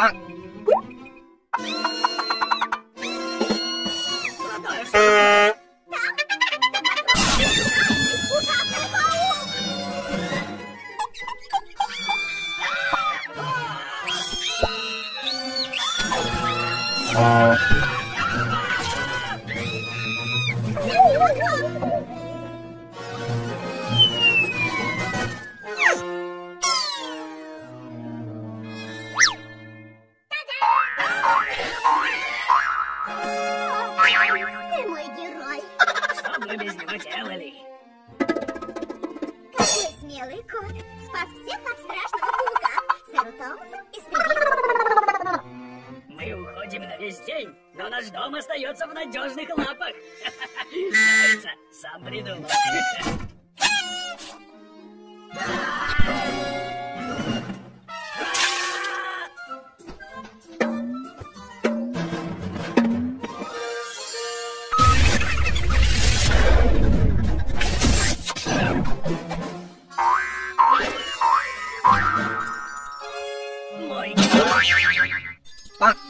Fuck. Uh... -huh. Смелый кот. Спас всех от страшного паука. Сэру Томасу истребил. Мы уходим на весь день, но наш дом остается в надежных лапах. Нравится? Сам придумал. Bonk.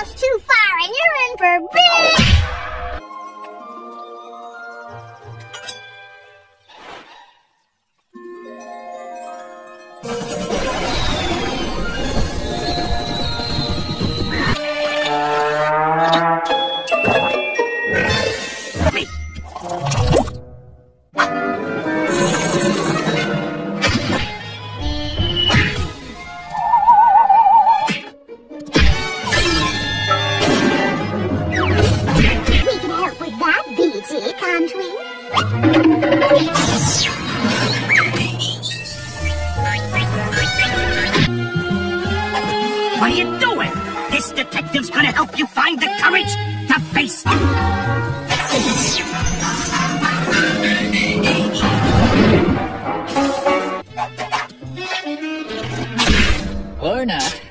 Mouse too far and you're in for big. Can't we? What are you doing? This detective's gonna help you find the courage to face Or not.